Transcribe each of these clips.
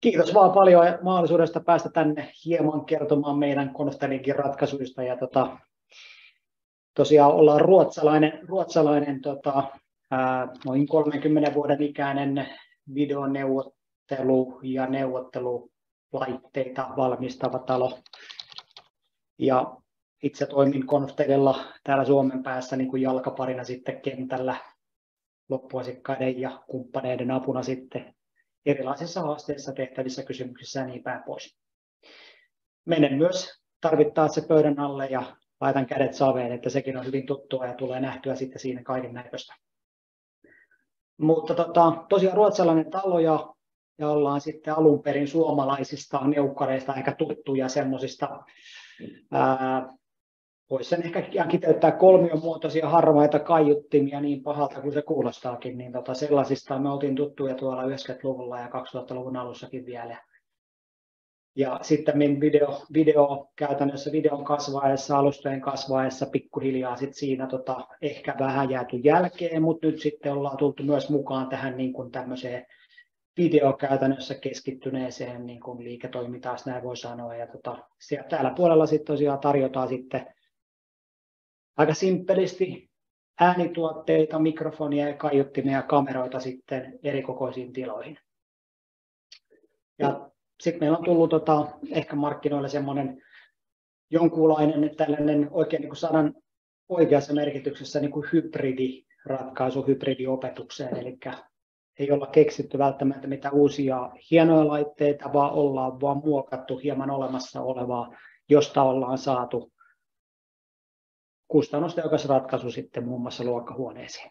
Kiitos vaan paljon mahdollisuudesta päästä tänne hieman kertomaan meidän Konstelinkin ratkaisuista. Ja tota, tosiaan ollaan ruotsalainen, ruotsalainen tota, ää, noin 30 vuoden ikäinen videoneuvottelu- ja neuvottelulaitteita valmistava talo. Ja itse toimin Konstelilla täällä Suomen päässä niin kuin jalkaparina sitten kentällä loppuasikkaiden ja kumppaneiden apuna sitten erilaisissa haasteissa, tehtävissä, kysymyksissä ja niin päin pois. Menen myös tarvittaessa pöydän alle ja laitan kädet saveen, että sekin on hyvin tuttua ja tulee nähtyä sitten siinä kaiken näköistä. Mutta tota, tosiaan ruotsalainen talo ja, ja ollaan sitten alun perin suomalaisista neukkareista aika tuttuja semmoisista voisi sen ehkä kiteyttää kolmiomuotoisia harmaita kaiuttimia niin pahalta kuin se kuulostaakin, niin tota sellaisista me oltiin tuttuja tuolla 90-luvulla ja 2000-luvun alussakin vielä. Ja sitten video, video käytännössä videon kasvaessa, alustojen kasvaessa pikkuhiljaa sit siinä tota, ehkä vähän jääty jälkeen, mutta nyt sitten ollaan tultu myös mukaan tähän niin kuin tämmöiseen videokäytännössä keskittyneeseen niin kuin liiketoimintaan, näin voi sanoa. Ja tota, siellä, täällä puolella sitten tosiaan tarjotaan sitten aika simppelisti äänituotteita, mikrofonia ja kaiuttimia ja kameroita sitten erikokoisiin tiloihin. Ja sitten meillä on tullut tota, ehkä markkinoille semmoinen jonkunlainen tällainen oikein niin kuin sanan oikeassa merkityksessä niin kuin hybridiratkaisu hybridiopetukseen, eli ei olla keksitty välttämättä mitään uusia hienoja laitteita, vaan ollaan vaan muokattu hieman olemassa olevaa, josta ollaan saatu kustannustehokas ratkaisu sitten muun muassa luokkahuoneeseen.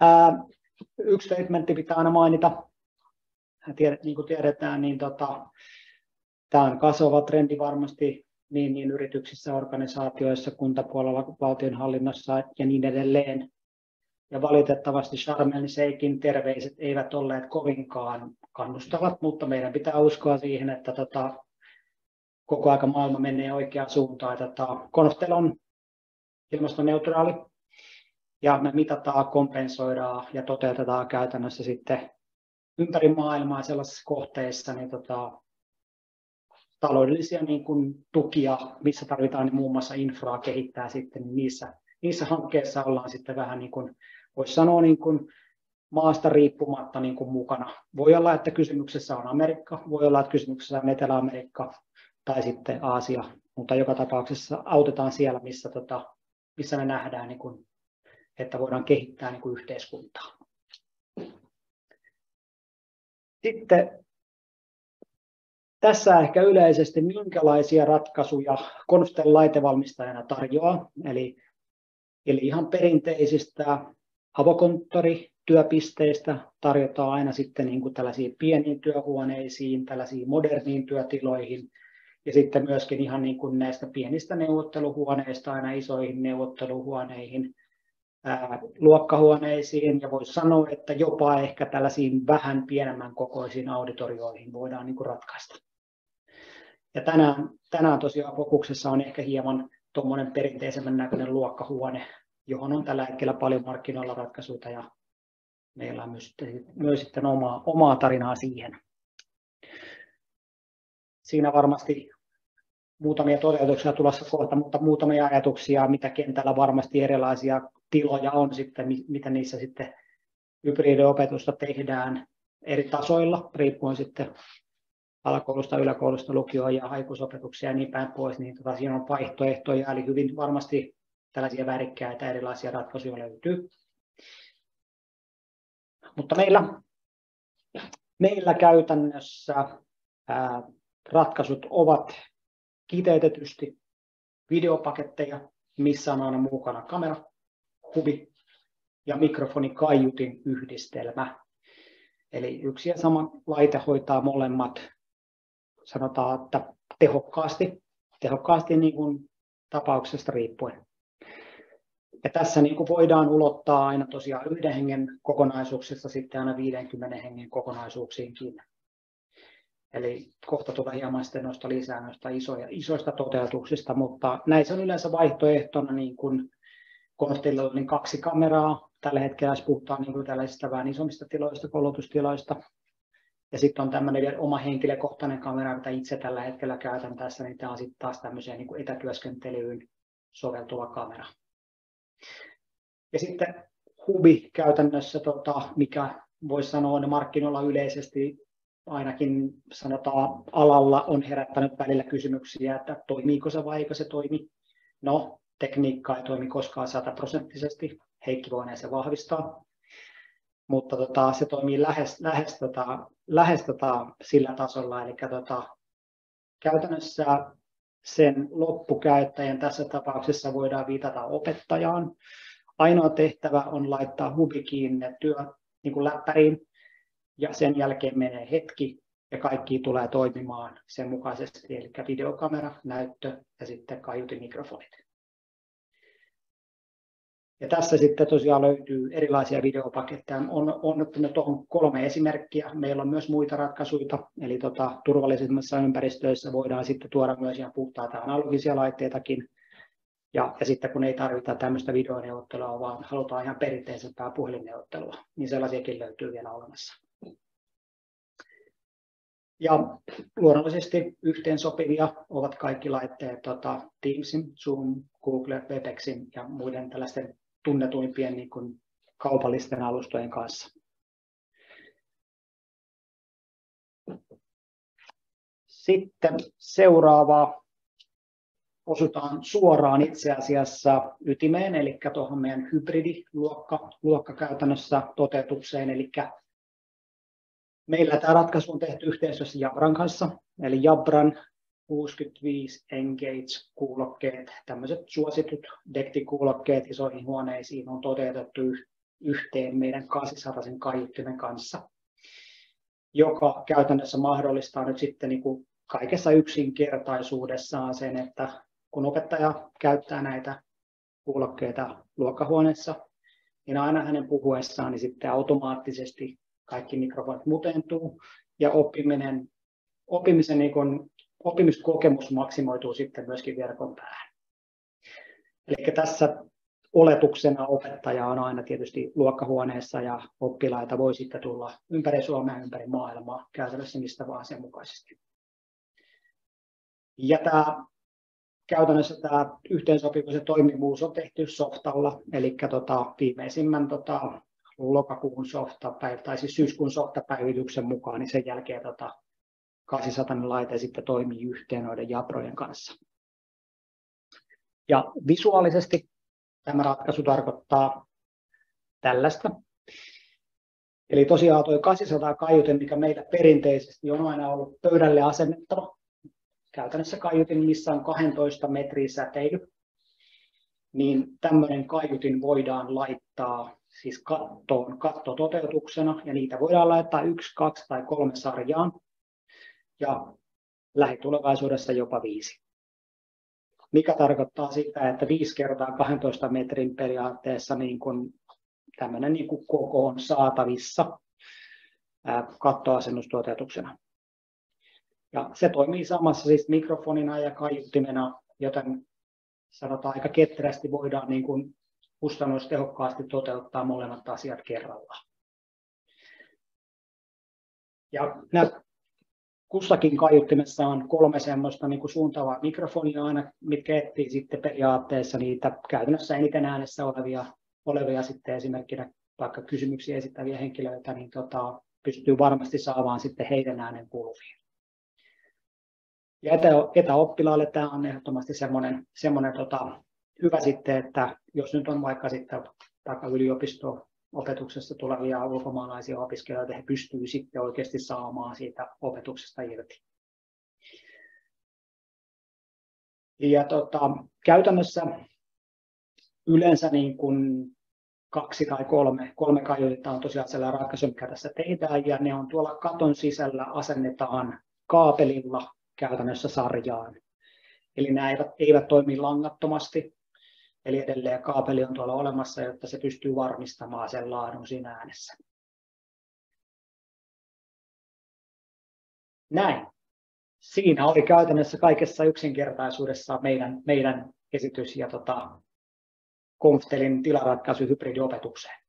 Ää, yksi statementti pitää aina mainita. Niin kuin tiedetään, niin tota, tämä on kasvava trendi varmasti niin, niin yrityksissä, organisaatioissa, kuntapuolella, valtionhallinnossa ja niin edelleen. Ja valitettavasti Charmel Seikin terveiset eivät olleet kovinkaan kannustavat, mutta meidän pitää uskoa siihen, että tota, koko aika maailma menee oikeaan suuntaan. Tota, Konftel on ilmastoneutraali ja me mitataan, kompensoidaan ja toteutetaan käytännössä sitten ympäri maailmaa sellaisissa kohteissa niin tota, taloudellisia niin kuin, tukia, missä tarvitaan niin muun muassa infraa kehittää sitten, niin niissä, niissä hankkeissa ollaan sitten vähän niin kuin, voisi sanoa niin kuin, maasta riippumatta niin kuin mukana. Voi olla, että kysymyksessä on Amerikka, voi olla, että kysymyksessä on Etelä-Amerikka, tai sitten Aasia, mutta joka tapauksessa autetaan siellä, missä, tota, missä me nähdään, niin kuin, että voidaan kehittää niin kuin yhteiskuntaa. Sitten tässä ehkä yleisesti, minkälaisia ratkaisuja Konstel laitevalmistajana tarjoaa. Eli, eli ihan perinteisistä avokonttorityöpisteistä tarjotaan aina sitten niin kuin tällaisiin pieniin työhuoneisiin, tällaisiin moderniin työtiloihin, ja sitten myöskin ihan niin kuin näistä pienistä neuvotteluhuoneista aina isoihin neuvotteluhuoneihin, ää, luokkahuoneisiin ja voisi sanoa, että jopa ehkä tällaisiin vähän pienemmän kokoisiin auditorioihin voidaan niin kuin ratkaista. Ja tänään, tänään tosiaan fokuksessa on ehkä hieman tuommoinen perinteisemmän näköinen luokkahuone, johon on tällä hetkellä paljon markkinoilla ratkaisuja ja meillä on myös, myös sitten omaa, omaa tarinaa siihen siinä varmasti muutamia toteutuksia tulossa kohta, mutta muutamia ajatuksia, mitä kentällä varmasti erilaisia tiloja on sitten, mitä niissä sitten hybridiopetusta tehdään eri tasoilla, riippuen sitten alakoulusta, yläkoulusta, lukioon ja aikuisopetuksia ja niin päin pois, niin tota, siinä on vaihtoehtoja, eli hyvin varmasti tällaisia värikkäitä erilaisia ratkaisuja löytyy. Mutta meillä, meillä käytännössä ää, ratkaisut ovat kiteytetysti videopaketteja, missä on aina mukana kamera, huvi ja mikrofonikaiutin yhdistelmä. Eli yksi ja sama laite hoitaa molemmat, sanotaan, että tehokkaasti, tehokkaasti niin kuin tapauksesta riippuen. Ja tässä niin kuin voidaan ulottaa aina tosiaan yhden hengen kokonaisuuksista sitten aina 50 hengen kokonaisuuksiinkin. Eli kohta tulee hieman sitten noista lisää noista isoja, isoista toteutuksista, mutta näissä on yleensä vaihtoehtona niin kuin Konstilla niin kaksi kameraa. Tällä hetkellä puhutaan niin kuin tällaisista vähän isommista tiloista, koulutustiloista. Ja sitten on tämmöinen oma henkilökohtainen kamera, mitä itse tällä hetkellä käytän tässä, niin tämä on sitten taas tämmöiseen niin kuin etätyöskentelyyn soveltuva kamera. Ja sitten hubi käytännössä, tota, mikä voisi sanoa on markkinoilla yleisesti ainakin sanotaan alalla on herättänyt välillä kysymyksiä, että toimiiko se vai eikö se toimi. No, tekniikka ei toimi koskaan sataprosenttisesti, Heikki voi se vahvistaa, mutta tota, se toimii lähes, lähes, tota, lähes tota, sillä tasolla, eli tota, käytännössä sen loppukäyttäjän tässä tapauksessa voidaan viitata opettajaan. Ainoa tehtävä on laittaa hubi kiinni työ niin kuin läppäriin, ja sen jälkeen menee hetki, ja kaikki tulee toimimaan sen mukaisesti, eli videokamera, näyttö ja sitten kaiutimikrofonit. Ja tässä sitten tosiaan löytyy erilaisia videopaketteja. On, on tuohon kolme esimerkkiä. Meillä on myös muita ratkaisuja, eli tota, turvallisemmissa ympäristöissä voidaan sitten tuoda myös ihan puhtaita analogisia laitteitakin. Ja, ja sitten kun ei tarvita tämmöistä videoneuvottelua, vaan halutaan ihan perinteisempää puhelinneuvottelua, niin sellaisiakin löytyy vielä olemassa. Ja luonnollisesti yhteensopivia ovat kaikki laitteet tota, Teamsin, Zoom, Google, Webexin ja muiden tällaisten tunnetuimpien niin kuin kaupallisten alustojen kanssa. Sitten seuraava osutaan suoraan itse asiassa ytimeen, eli tuohon meidän hybridiluokka luokka käytännössä toteutukseen, eli meillä tämä ratkaisu on tehty yhteistyössä Jabran kanssa, eli Jabran 65 Engage-kuulokkeet, tämmöiset suositut DECTI-kuulokkeet isoihin huoneisiin on toteutettu yhteen meidän 800 kaiuttimen kanssa, joka käytännössä mahdollistaa nyt sitten niin kuin kaikessa yksinkertaisuudessaan sen, että kun opettaja käyttää näitä kuulokkeita luokkahuoneessa, niin aina hänen puhuessaan niin sitten automaattisesti kaikki mikrofonit mutentuu ja oppiminen, oppimisen niin kuin oppimiskokemus maksimoituu sitten myöskin verkon päähän. Eli tässä oletuksena opettaja on aina tietysti luokkahuoneessa ja oppilaita voi sitten tulla ympäri Suomea ympäri maailmaa käytännössä mistä vaan sen mukaisesti. Ja tämä, käytännössä tämä yhteensopivuus ja toimivuus on tehty softalla, eli tota, viimeisimmän tota, lokakuun softa, tai siis syyskuun softapäivityksen mukaan, niin sen jälkeen tota, 800 laite sitten toimii yhteen noiden Japrojen kanssa. Ja visuaalisesti tämä ratkaisu tarkoittaa tällaista. Eli tosiaan tuo 800 kaiutin, mikä meillä perinteisesti on aina ollut pöydälle asennettava, käytännössä kaiutin, missä on 12 metrin säteily, niin tämmöinen kaiutin voidaan laittaa siis kattoon kattototeutuksena, ja niitä voidaan laittaa yksi, kaksi tai kolme sarjaan ja lähitulevaisuudessa jopa viisi. Mikä tarkoittaa sitä, että 5 kertaa 12 metrin periaatteessa niin kuin tämmöinen niin kuin koko on saatavissa kattoasennustoteutuksena. Ja se toimii samassa siis mikrofonina ja kaiuttimena, joten sanotaan aika ketterästi voidaan niin kuin kustannustehokkaasti toteuttaa molemmat asiat kerrallaan. Ja kussakin kaiuttimessa on kolme semmoista niin kuin suuntavaa mikrofonia aina, mitkä etsii sitten periaatteessa niitä käytännössä eniten äänessä olevia, olevia sitten esimerkkinä vaikka kysymyksiä esittäviä henkilöitä, niin tota, pystyy varmasti saamaan sitten heidän äänen kuuluviin. Ja etä, etäoppilaalle tämä on ehdottomasti semmoinen, semmoinen tota, hyvä sitten, että jos nyt on vaikka sitten vaikka yliopisto opetuksesta tulevia ulkomaalaisia opiskelijoita, he pystyvät sitten oikeasti saamaan siitä opetuksesta irti. Ja tota, käytännössä yleensä niin kuin kaksi tai kolme, kolme kaiutetta on tosiaan sellainen ratkaisu, mikä tässä tehdään, ja ne on tuolla katon sisällä asennetaan kaapelilla käytännössä sarjaan. Eli nämä eivät, eivät toimi langattomasti, Eli edelleen kaapeli on tuolla olemassa, jotta se pystyy varmistamaan sen laadun siinä äänessä. Näin. Siinä oli käytännössä kaikessa yksinkertaisuudessa meidän, meidän esitys ja tota, Konftelin tilaratkaisu hybridiopetukseen.